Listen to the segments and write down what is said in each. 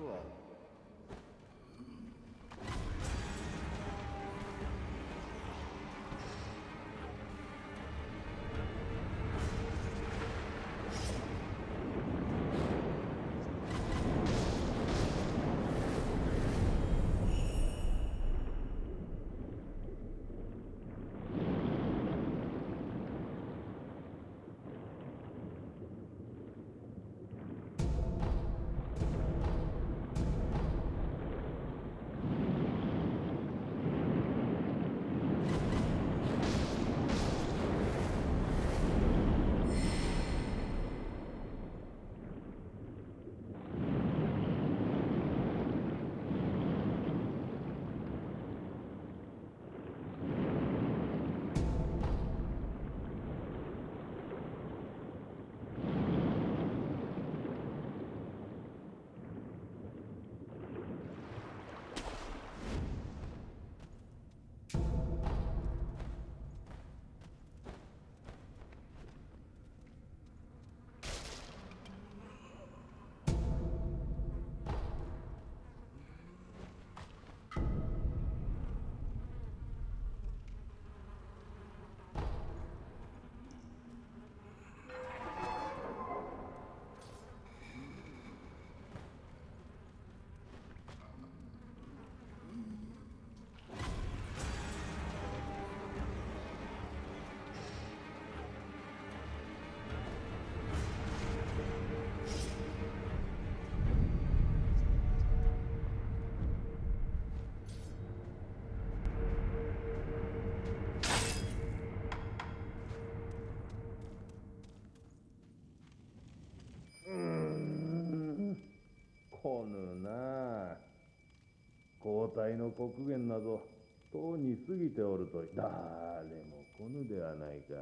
計体の刻限などとうに過ぎておると誰も来ぬではないか。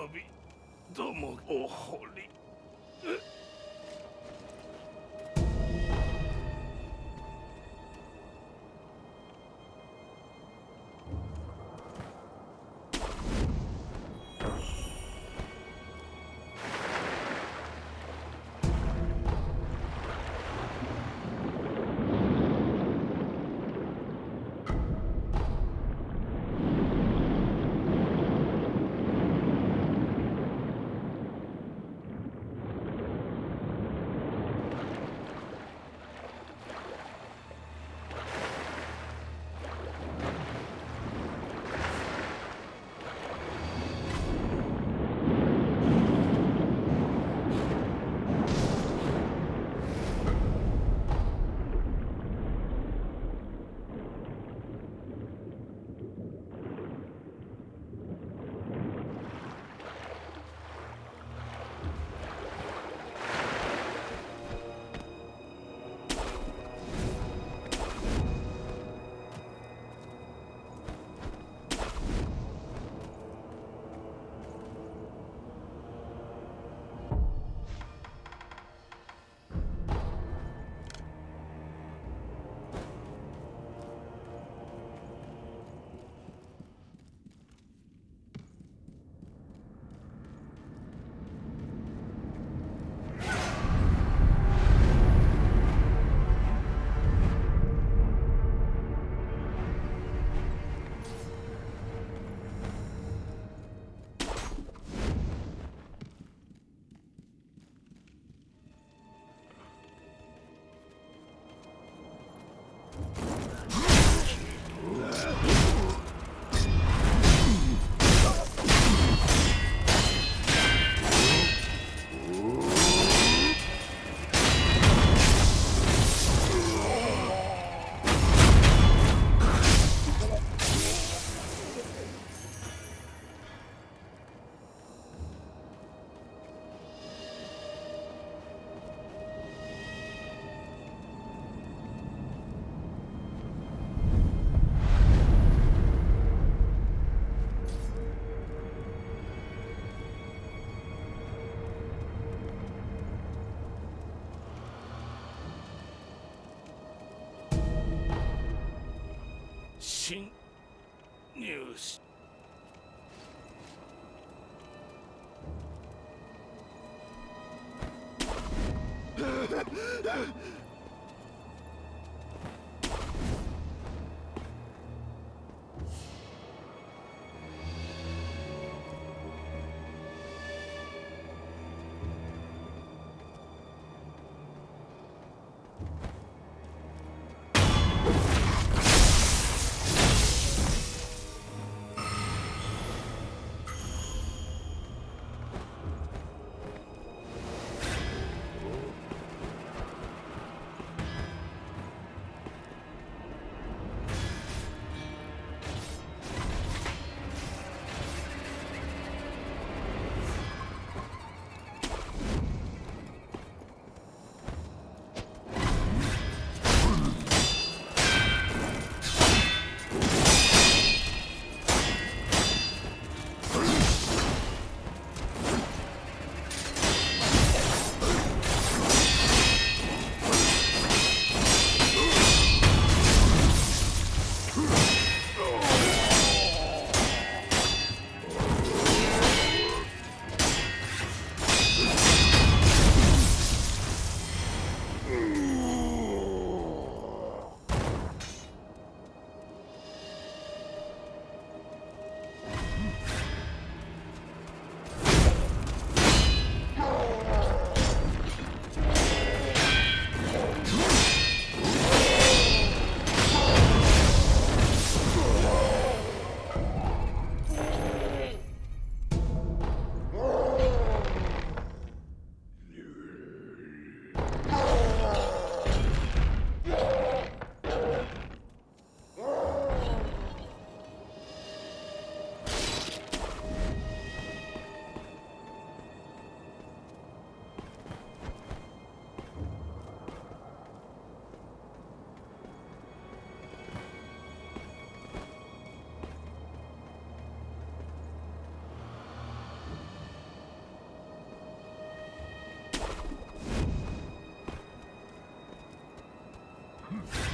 忍びどもお堀「侵 watching news. Hmm.